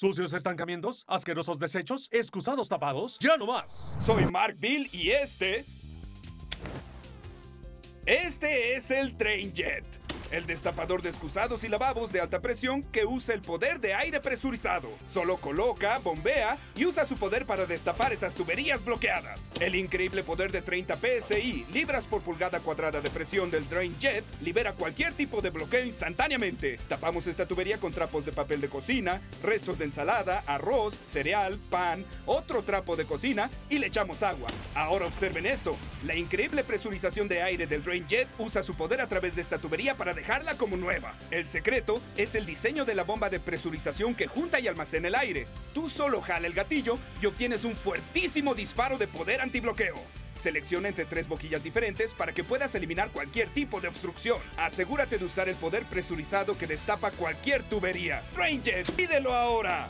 ¿Sucios estancamientos? ¿Asquerosos desechos? ¿Excusados tapados? ¡Ya no más! Soy Mark Bill y este... Este es el Train Jet. El destapador de excusados y lavabos de alta presión que usa el poder de aire presurizado. Solo coloca, bombea y usa su poder para destapar esas tuberías bloqueadas. El increíble poder de 30 PSI, libras por pulgada cuadrada de presión del Drain Jet, libera cualquier tipo de bloqueo instantáneamente. Tapamos esta tubería con trapos de papel de cocina, restos de ensalada, arroz, cereal, pan, otro trapo de cocina y le echamos agua. Ahora observen esto. La increíble presurización de aire del Drain Jet usa su poder a través de esta tubería para dejarla como nueva. El secreto es el diseño de la bomba de presurización que junta y almacena el aire. Tú solo jala el gatillo y obtienes un fuertísimo disparo de poder antibloqueo. Selecciona entre tres boquillas diferentes para que puedas eliminar cualquier tipo de obstrucción. Asegúrate de usar el poder presurizado que destapa cualquier tubería. Ranger, pídelo ahora.